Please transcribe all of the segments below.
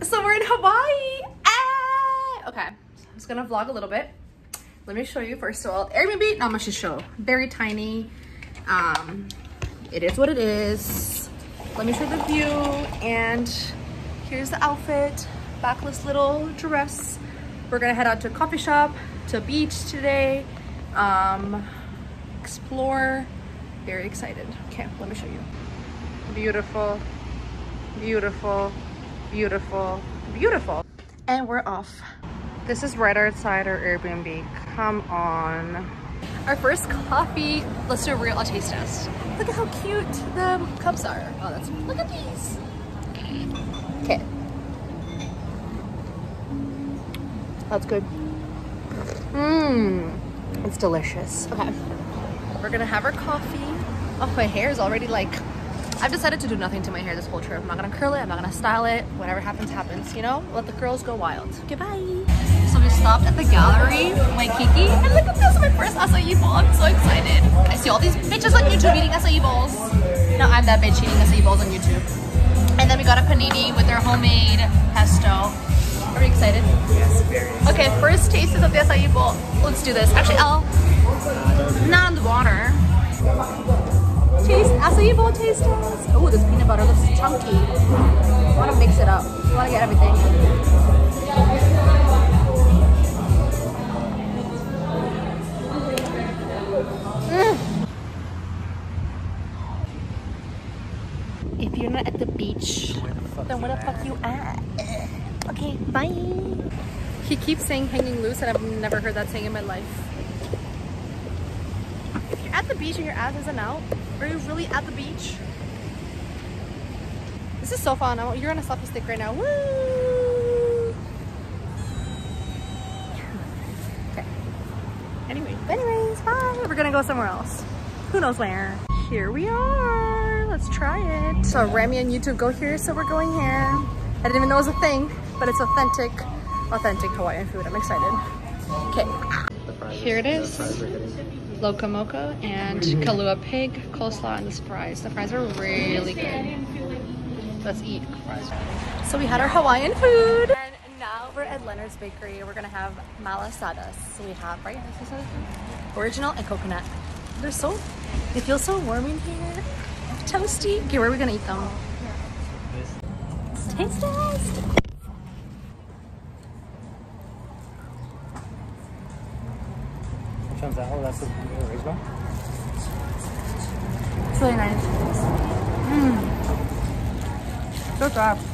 So we're in Hawaii. Ah! Okay, so I'm just gonna vlog a little bit. Let me show you first of all, Airbnb, not much to show. Very tiny. Um, it is what it is. Let me show the view and here's the outfit. Backless little dress. We're gonna head out to a coffee shop, to a beach today. Um, explore. Very excited. Okay, let me show you. Beautiful, beautiful, beautiful, beautiful. And we're off. This is right outside our Airbnb. Come on. Our first coffee, let's do a real taste test. Look at how cute the cups are. Oh, that's, look at these. Okay. That's good. Mmm, it's delicious. Okay. We're gonna have our coffee. Oh, my hair is already like, I've decided to do nothing to my hair this whole trip. I'm not gonna curl it, I'm not gonna style it. Whatever happens, happens, you know? Let the girls go wild. Goodbye. So we stopped at the gallery, Waikiki, and look at this, my first acai bowl. I'm so excited. I see all these bitches on YouTube eating acai bowls. No, I'm that bitch eating acai bowls on YouTube. And then we got a panini with their homemade pesto. Are we excited? Yes, very. Okay, first tastes of the acai bowl. Let's do this. Actually, I'll not in the water. Taste acai taste test. Oh, this peanut butter looks chunky. I want to mix it up. I want to get everything. Mm. If you're not at the beach, then where the fuck you at? Okay, bye. He keeps saying hanging loose and I've never heard that saying in my life. At the beach and your ass isn't out, are you really at the beach? This is so fun. I You're on a selfie stick right now. Woo! Okay. Anyway, anyways, bye. We're gonna go somewhere else. Who knows where? Here we are. Let's try it. So Rami and YouTube go here, so we're going here. I didn't even know it was a thing, but it's authentic, authentic Hawaiian food. I'm excited. Okay. Here it is. Loco Moco and mm-hmm. Kalua pig, coleslaw, and the fries. The fries are really good. Let's eat. So we had our Hawaiian food. And now we're at Leonard's Bakery. We're gonna have malasadas. So we have, right? This is it? Original and coconut. They're so, they feel so warm in here. Toasty. Okay, where are we gonna eat them? Taste test. One's that? Oh, that's the original. It's really nice. Mmm. So soft.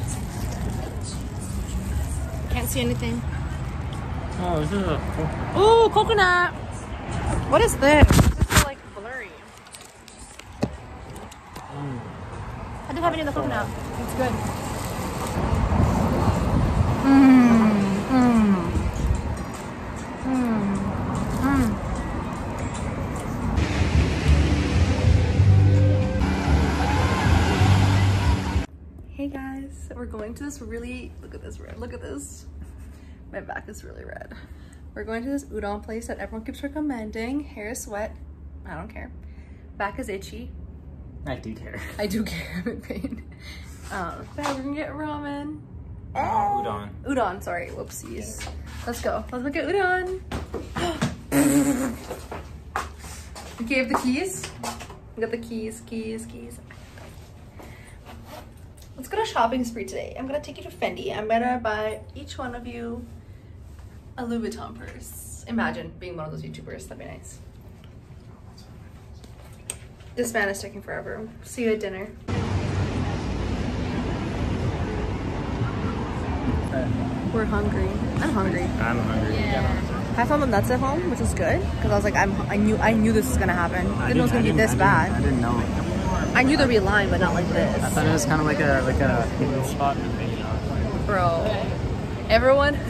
Can't see anything. Oh, this is a. Oh, Ooh, coconut. What is this? This is like blurry. Mm. I didn't have any of the coconut. It's good. Mmm. To this really, look at this red, look at this. My back is really red. We're going to this udon place that everyone keeps recommending. Hair is wet, I don't care. Back is itchy, I do care. I do care, I'm in pain. Um, but we're gonna get ramen. Oh, Udon. Udon, sorry, whoopsies. Let's go, let's look at udon. we gave the keys. We got the keys, keys, keys. Let's go to shopping spree today. I'm gonna take you to Fendi. I'm gonna buy each one of you a Louis Vuitton purse. Imagine being one of those YouTubers, that'd be nice. This man is taking forever. See you at dinner. We're hungry. I'm hungry. I'm hungry. I found the nuts at home, which is good because I was like, I'm, I knew, I knew this was gonna happen. I didn't know it was gonna be this I bad. Didn't, I didn't know. I knew there'd be a line, but not like this. I thought it was kind of like a like a hidden spot. You know? bro. Everyone,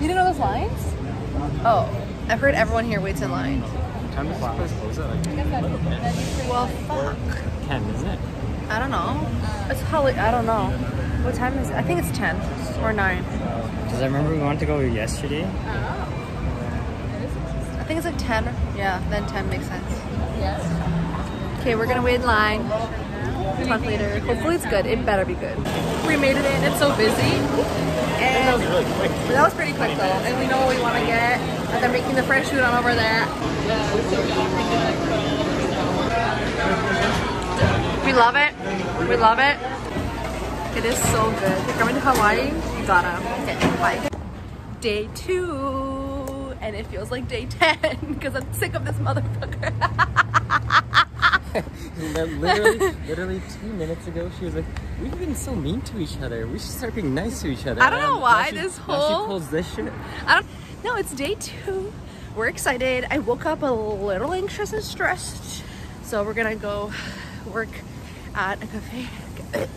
you didn't know those lines? Oh, I've heard everyone here waits in line. Time to close close it like a little bit. Well, fuck. Ten, isn't it? I don't know. It's probably I don't know. What time is it? I think it's ten or nine. Because I remember we wanted to go yesterday. Oh. I think it's like ten. Yeah, then ten makes sense. Okay, we're gonna wait in line. Talk later. Hopefully it's good. It better be good. We made it in. It's so busy. And That was really quick. that was pretty quick though. And we know what we want to get. And they're making the fresh food on over there. We love it. We love it. It is so good. If you're coming to Hawaii, you gotta. Okay, bye. Day two. And it feels like day 10 because I'm sick of this motherfucker. Literally, literally two minutes ago, she was like, "We've been so mean to each other. We should start being nice to each other." I don't know And why she- this whole- she pulls this shit. I don't No, it's day two. We're excited. I woke up a little anxious and stressed. So we're gonna go work at a cafe.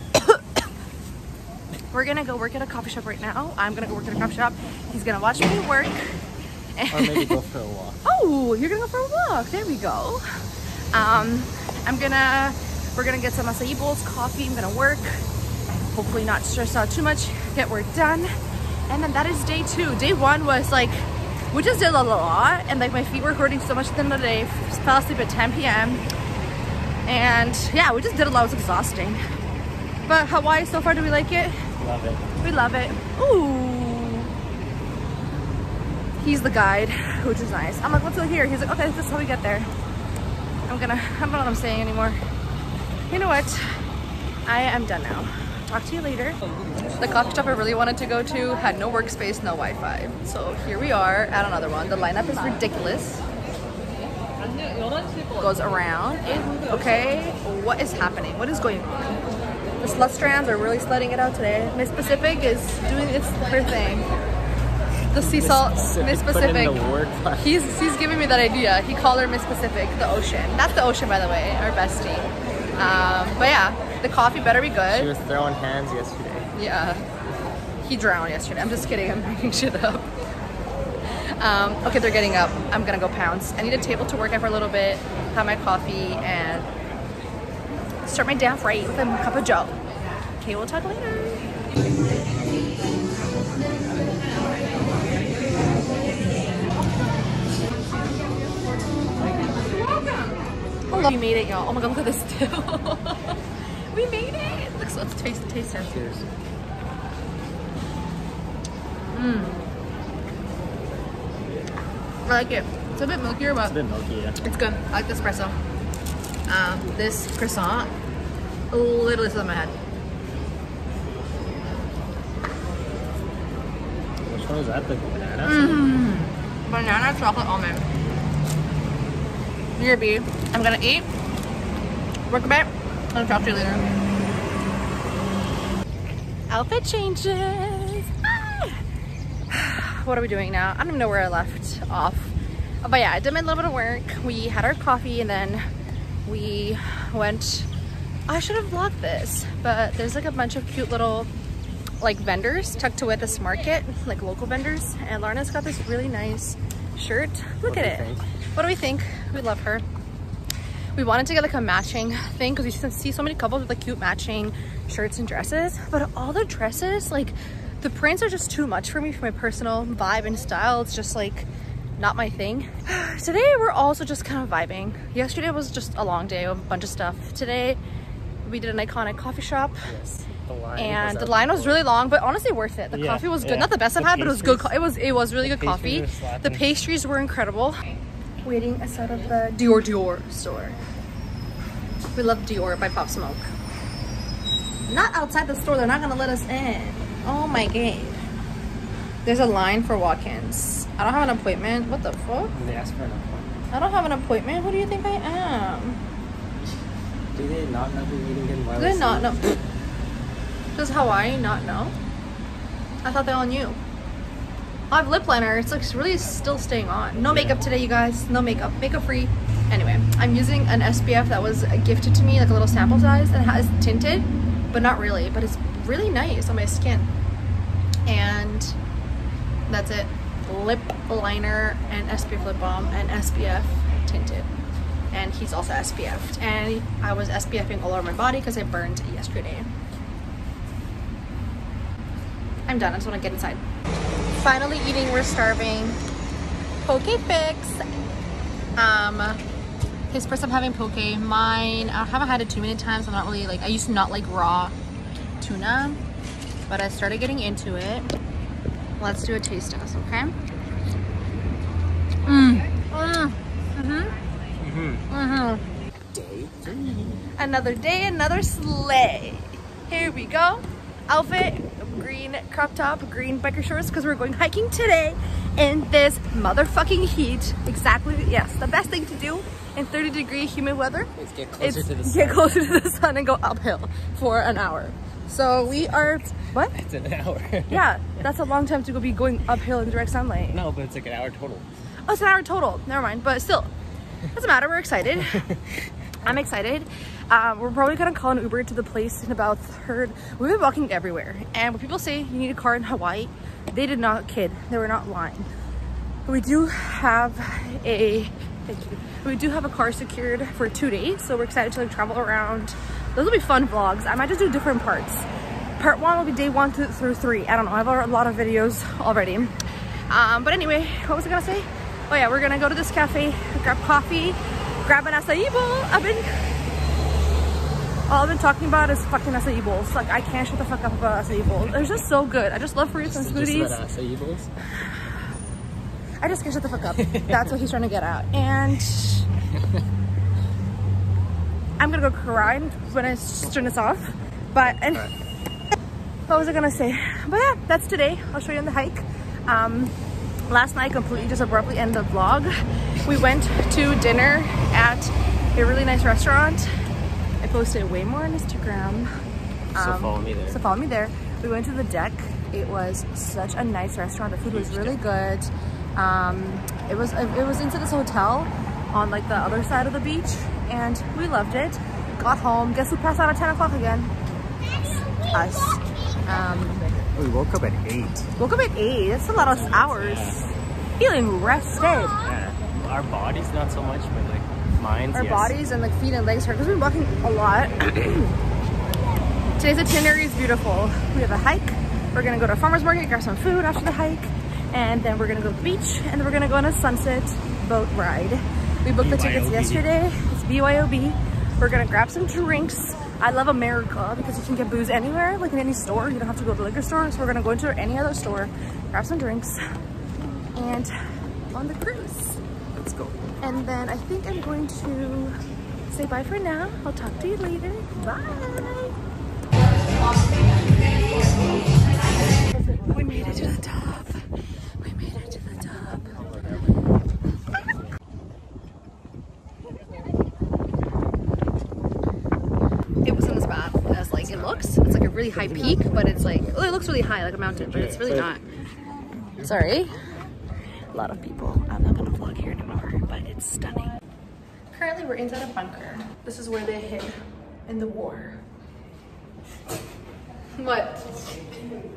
we're gonna go work at a coffee shop right now. I'm gonna go work at a coffee shop. He's gonna watch me work. Or maybe go for a walk. Oh, you're gonna go for a walk. There we go. Um, I'm gonna, we're gonna get some acai bowls, coffee. I'm gonna work. Hopefully not stress out too much. Get work done. And then that is day two. Day one was like, we just did a lot and like my feet were hurting so much at the end of the day. Fell asleep at 10 p.m. And yeah, we just did a lot. It was exhausting. But Hawaii, so far, do we like it? Love it. We love it. Ooh. He's the guide, which is nice. I'm like, let's go here. He's like, okay, this is how we get there. I'm gonna, I don't know what I'm saying anymore. You know what? I am done now. Talk to you later. The coffee shop I really wanted to go to had no workspace, no Wi-Fi. So here we are at another one. The lineup is ridiculous. Goes around. Okay, what is happening? What is going on? The slut strands are really sledding it out today. Miss Pacific is doing its her thing. The sea salt, Miss Pacific. He's he's giving me that idea. He called her Miss Pacific, the ocean. That's the ocean, by the way, our bestie. Um, but yeah, the coffee better be good. She was throwing hands yesterday. Yeah, he drowned yesterday. I'm just kidding. I'm making shit up. Um, okay, they're getting up. I'm gonna go pounce. I need a table to work at for a little bit, have my coffee, and start my day off right with a cup of Joe. Okay, we'll talk later. We made it, y'all. Oh my god, look at this too. we made it. Look, so let's taste taste it. Cheers. Mmm. I like it. It's a bit milkier, It's but a bit milky, yeah. it's good. I like the espresso. Um, this croissant literally on my head. Which one is that? The banana? Mm. Banana chocolate almond. Here, B. I'm gonna eat, work a bit, and I'll talk to you later. Outfit changes. Ah. What are we doing now? I don't even know where I left off. Oh, but yeah, I did my little bit of work. We had our coffee and then we went. I should have vlogged this, but there's like a bunch of cute little like vendors tucked away at this market, like local vendors. And Lawrence's got this really nice shirt. Look What at it. think? What do we think? We love her. We wanted to get like a matching thing because we see so many couples with like cute matching shirts and dresses, but all the dresses, like the prints are just too much for me for my personal vibe and style. It's just like not my thing. Today we're also just kind of vibing. Yesterday was just a long day of a bunch of stuff. Today we did an iconic coffee shop Yes. The and the line was really long, but honestly worth it. The Yeah, coffee was good. yeah. Not the best I've The had, but it was good. It was it was really the good coffee. The pastries were incredible. Waiting outside of the Dior Dior store. We love Dior by Pop Smoke. Not outside the store. They're not gonna let us in. Oh my god. There's a line for walk-ins. I don't have an appointment. What the fuck? They asked for an appointment. I don't have an appointment. Who do you think I am? Do they not know who meeting in Do they not know? Does Hawaii not know? I thought they all knew. I have lip liner. It's like really still staying on. No makeup today, you guys. No makeup. Makeup free. Anyway, I'm using an SPF that was gifted to me, like a little sample size, and it has tinted, but not really. But it's really nice on my skin. And that's it. Lip liner and SPF lip balm and SPF tinted. And he's also SPF'd. And I was SPFing all over my body because I burned yesterday. I'm done. I just want to get inside. Finally eating. We're starving. Poke fix. Um, His first time having poke. Mine, I haven't had it too many times. I'm not really like, I used to not like raw tuna, but I started getting into it. Let's do a taste test, okay? Mmm. Mmm. Mm-hmm. Mm-hmm. Day three. Another day, another sleigh. Here we go. Outfit, green crop top, green biker shorts because we're going hiking today in this motherfucking heat. Exactly, yes, the best thing to do in 30 degree humid weather Let's get closer to the sun. get closer to the sun and go uphill for an hour. So we are, what? It's an hour. Yeah, that's a long time to go be going uphill in direct sunlight. No, but it's like an hour total. Oh, it's an hour total. Never mind, but still, doesn't matter. We're excited. I'm excited. Um, we're probably gonna call an Uber to the place in about third. We've been walking everywhere, and when people say you need a car in Hawaii, they did not kid. They were not lying. We do have a. We do have a car secured for two days, so we're excited to like travel around. Those will be fun vlogs. I might just do different parts. Part one will be day one through, through three. I don't know. I have a lot of videos already. Um, but anyway, what was I gonna say? Oh yeah, we're gonna go to this cafe, grab coffee, grab an acai bowl. I've been all I've been talking about is fucking acai bowls. Like I can't shut the fuck up about acai bowls. They're just so good. I just love fruits and Just smoothies. let us eagles. I just can't shut the fuck up. That's what he's trying to get out. And I'm gonna go cry when I turn this off. But and what was I gonna say? But yeah, that's today. I'll show you on the hike. Um, last night completely just abruptly ended the vlog. We went to dinner at a really nice restaurant. I posted way more on Instagram. So Um, follow me there. So follow me there. We went to the deck. It was such a nice restaurant. The food was really good. Um, it was it was into this hotel on like the other side of the beach, and we loved it. Got home. Guess who passed out at 10 o'clock again? Us. Um, we woke up at eight. woke up at 8. That's a lot of hours. Feeling rested. Yeah. Our bodies not so much, but like minds. Our yes. bodies and like feet and legs hurt because we've been walking a lot. Today's itinerary is beautiful. We have a hike. We're gonna go to a farmer's market, grab some food after the hike, and then we're gonna go to the beach, and then we're gonna go on a sunset boat ride. We booked the tickets yesterday. It's BYOB. We're gonna grab some drinks. I love America because you can get booze anywhere, like in any store. You don't have to go to the liquor store. So we're gonna go into any other store, grab some drinks, and on the cruise. Let's go. And then I think I'm going to say bye for now. I'll talk to you later. Bye. We made it to the top. We made it to the top. It wasn't as bad as like it looks. It's like a really high peak, but it's like oh, it looks really high, like a mountain, but it's really not. Sorry a lot of people. I'm not gonna vlog here anymore, but it's stunning. Currently, we're inside a bunker. This is where they hid in the war. What?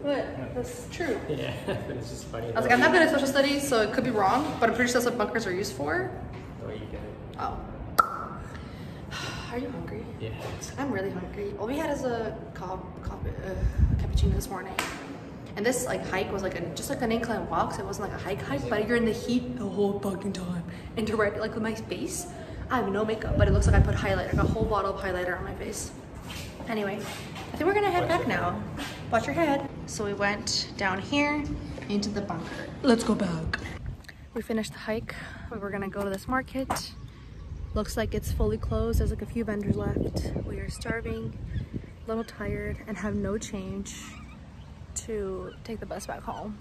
What? That's true. Yeah, it's just funny. I was like, I'm not good at social studies, so it could be wrong, but I'm pretty sure that's what bunkers are used for. The way you get it. Oh. Are you hungry? Yeah. I'm really hungry. All we had is a co- co- uh, cappuccino this morning. And this like hike was like a just like an incline walk, so it wasn't like a hike hike, but you're in the heat the whole fucking time. And direct like with my face, I have no makeup, but it looks like I put highlighter, like a whole bottle of highlighter on my face. Anyway, I think we're gonna head back now. Watch your head. So we went down here into the bunker. Let's go back. We finished the hike. We were gonna go to this market. Looks like it's fully closed. There's like a few vendors left. We are starving, a little tired, and have no change to take the bus back home.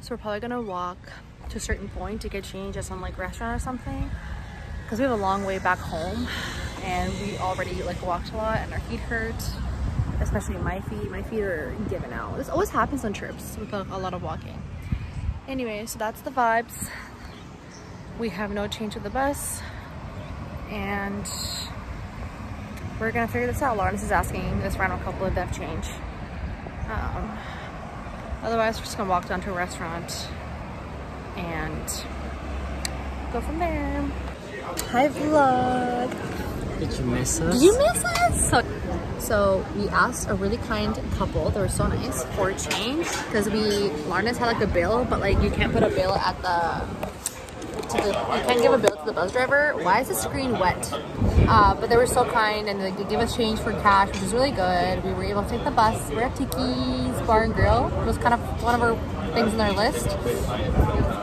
So we're probably gonna walk to a certain point to get change at some like restaurant or something. Cause we have a long way back home and we already like walked a lot and our feet hurt. Especially my feet. My feet are giving out. This always happens on trips with a, a lot of walking. Anyway, so that's the vibes. We have no change with the bus and we're gonna figure this out. Lawrence is asking this random couple if they have change. Um, otherwise, we're just gonna walk down to a restaurant and go from there. Hi vlog. Did you miss us? Did you miss us? So, we asked a really kind couple, they were so nice, for change. Because we, Lawrence had like a bill, but like you can't put a bill at the, to the, you can't give a bill to the bus driver, why is the screen wet? Uh, but they were so kind and they gave us change for cash, which is really good. We were able to take the bus. We're at Tiki's Bar and Grill. It was kind of one of our things in our list.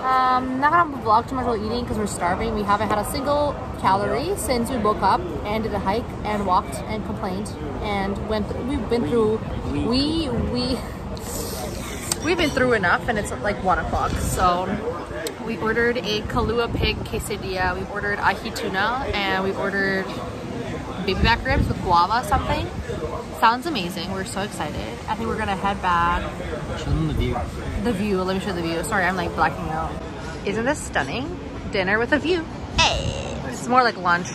Um, not gonna vlog too much while eating because we're starving. We haven't had a single calorie since we woke up and did a hike and walked and complained and went. We've been through. We we we've been through enough and it's like one o'clock. So we ordered a Kalua pig quesadilla. We ordered ahi tuna and we ordered baby back ribs with guava something. Sounds amazing. We're so excited. I think we're gonna head back. Show them the view. The view. Let me show the view. Sorry, I'm like blacking out. Isn't this stunning? Dinner with a view. Hey, it's more like lunch.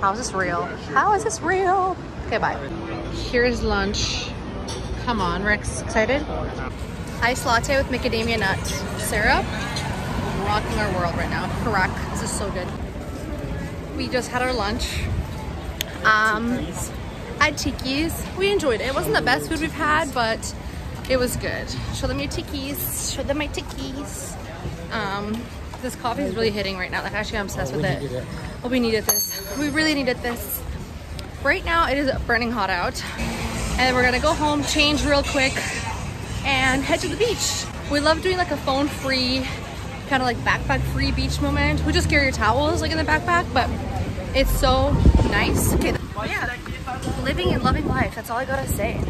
How is this real? How is this real? Okay, bye. Here's lunch. Come on, Rex. Excited? Ice latte with macadamia nut syrup. Rocking our world right now. Correct. This is so good. We just had our lunch. Um, at Tiki's. We enjoyed it. It wasn't the best food we've had, but it was good. Show them your Tiki's. Show them my Tiki's. Um, this coffee is really hitting right now. Like actually I'm obsessed Oh, with we it. it. Oh, we needed this. We really needed this. Right now it is burning hot out. And we're gonna go home, change real quick, and head to the beach. We love doing like a phone free, kind of like backpack free beach moment. We just carry your towels like in the backpack, but it's so nice. Okay, yeah. Living and loving life, that's all I gotta say.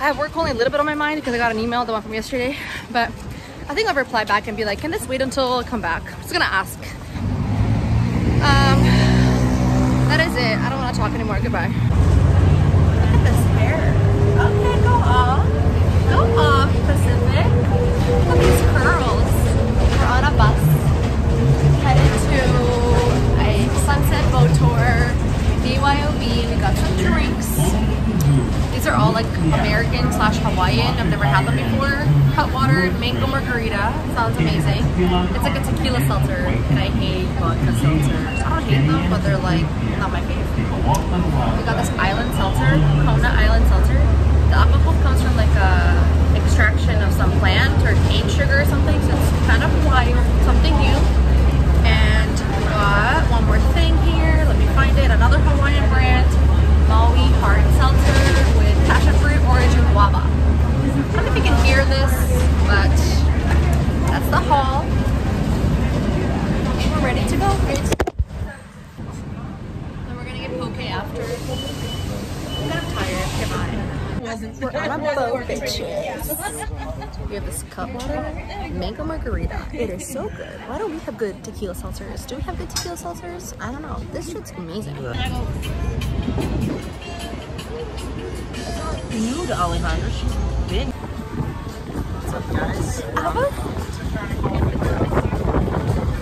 I have work only a little bit on my mind because I got an email, the one from yesterday, but I think I'll reply back and be like, can this wait until I come back? I'm just gonna ask. Um, that is it. I don't want to talk anymore. Goodbye. BYOB. We got some drinks. These are all like American slash Hawaiian. I've never had them before. Cutwater mango margarita. Sounds amazing. It's like a tequila seltzer, and I hate vodka seltzers. I don't hate them, but they're like not my favorite. We got this island seltzer, Kona Island seltzer. The alcohol comes from like a extraction of some plant or cane sugar or something, so it's kind of wild, Maui Hard Seltzer with passion fruit, orange, and guava. I don't know if you can hear this, but that's the haul. We're ready to go. Then we're gonna get poke after. I'm tired. Okay, bye. We're on a boat, bitches. We have this Cutwater mango margarita. It is so good. Why don't we have good tequila seltzers? Do we have good tequila seltzers? I don't know. This shit's amazing. new to Alejandra. She's been. What's up, guys? Uh-huh.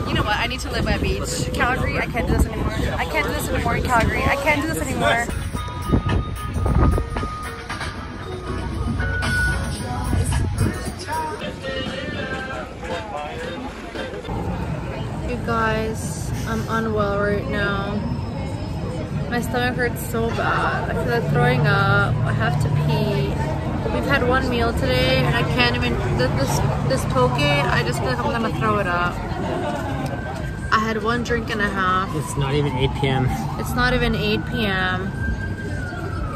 You know what? I need to live by a beach. Calgary, I can't do this anymore. I can't do this anymore in Calgary. I can't do this anymore. Guys, I'm unwell right now. My stomach hurts so bad. I feel like throwing up. I have to pee. We've had one meal today and I can't even, this, this poke, I just feel like I'm gonna throw it up. I had one drink and a half. It's not even 8 p.m. It's not even 8 p.m.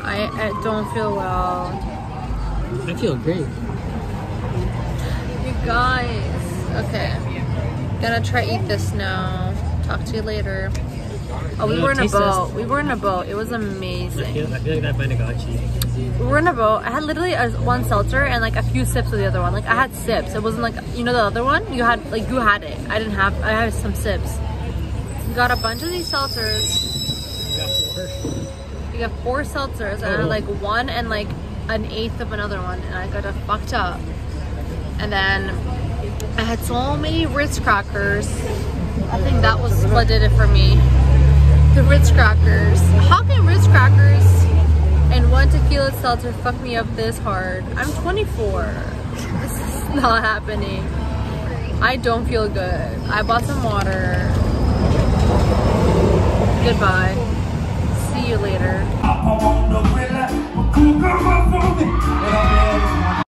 I, I don't feel well. I feel great. You guys. Okay. Gonna try eat this now. Talk to you later. Oh, we were in a boat. We were in a boat. It was I amazing. feel, I feel like that might have got you. We were in a boat. I had literally a, one seltzer and like a few sips of the other one. Like I had sips. It wasn't like you know the other one. You had like you had it. I didn't have. I had some sips. We got a bunch of these seltzers. We got four seltzers and I had like one and like an eighth of another one and I got a fucked up. And then I had so many Ritz crackers. I think that was what did it for me. The Ritz crackers. How can Ritz crackers and one tequila seltzer fuck me up this hard? I'm 24. This is not happening. I don't feel good. I bought some water. Goodbye. See you later.